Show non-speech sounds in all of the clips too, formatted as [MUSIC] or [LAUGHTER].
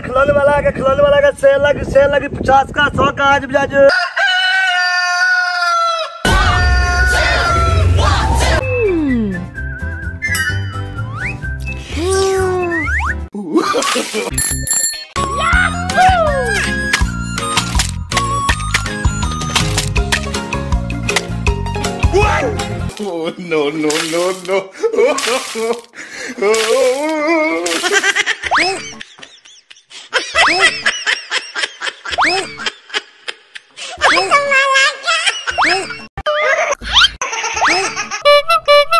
खिलौने वाला का खिलौने वाला का सेल लगी सेल लगी पचास का सौ का आज भी आज Oh, no, no, no, no. [LAUGHS]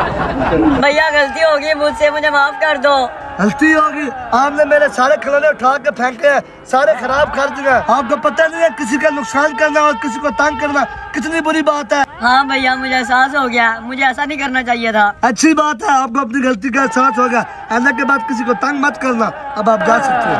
भैया गलती हो गई मुझसे मुझे माफ़ कर दो। गलती होगी आपने मेरे सारे खिलौने उठा के फेंके हैं सारे खराब कर दिए आपको पता नहीं है किसी का नुकसान करना और किसी को तंग करना कितनी बुरी बात है। हाँ भैया मुझे एहसास हो गया मुझे ऐसा नहीं करना चाहिए था। अच्छी बात है आपको अपनी गलती का एहसास हो गया। आने के बाद किसी को तंग मत करना अब आप जा सकते हो।